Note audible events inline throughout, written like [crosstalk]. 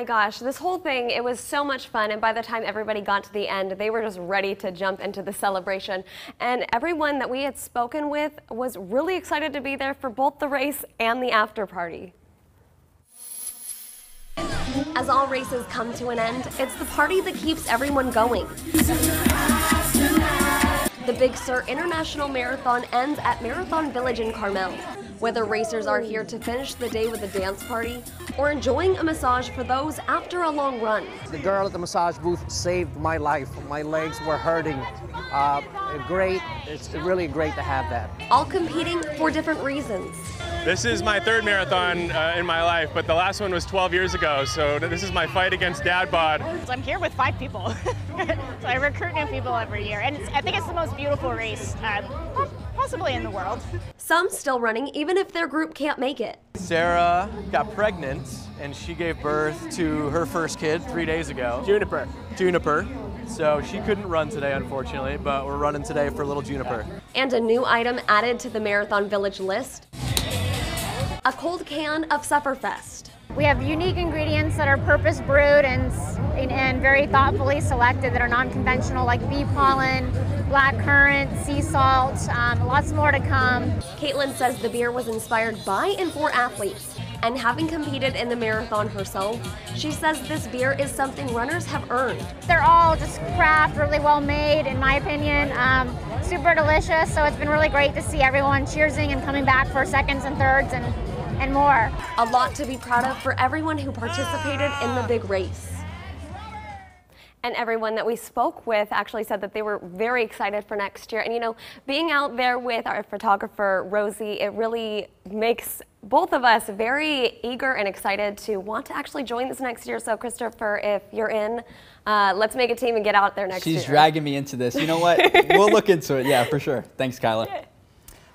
my gosh, this whole thing, it was so much fun. And by the time everybody got to the end, they were just ready to jump into the celebration. And everyone that we had spoken with was really excited to be there for both the race and the after party. As all races come to an end, it's the party that keeps everyone going. The Big Sur International Marathon ends at Marathon Village in Carmel. Whether racers are here to finish the day with a dance party or enjoying a massage for those after a long run. The girl at the massage booth saved my life. My legs were hurting. Uh, great. It's really great to have that. All competing for different reasons. This is my third marathon uh, in my life, but the last one was 12 years ago, so this is my fight against dad bod. I'm here with five people, [laughs] so I recruit new people every year, and I think it's the most beautiful race, uh, possibly in the world. Some still running even if their group can't make it. Sarah got pregnant, and she gave birth to her first kid three days ago. Juniper. Juniper. So she couldn't run today, unfortunately, but we're running today for little Juniper. And a new item added to the Marathon Village list a cold can of Sufferfest. We have unique ingredients that are purpose brewed and, and very thoughtfully selected that are non-conventional like bee pollen, black currant, sea salt, um, lots more to come. Caitlin says the beer was inspired by and for athletes. And having competed in the marathon herself, she says this beer is something runners have earned. They're all just craft, really well made, in my opinion. Um, super delicious, so it's been really great to see everyone cheersing and coming back for seconds and thirds and and more. A lot to be proud of for everyone who participated in the big race. And everyone that we spoke with actually said that they were very excited for next year. And you know, being out there with our photographer, Rosie, it really makes both of us very eager and excited to want to actually join this next year. So Christopher, if you're in, uh, let's make a team and get out there next She's year. She's dragging me into this. You know what? [laughs] we'll look into it. Yeah, for sure. Thanks, Kyla.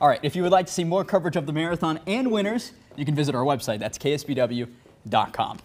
All right, if you would like to see more coverage of the marathon and winners, you can visit our website. That's ksbw.com.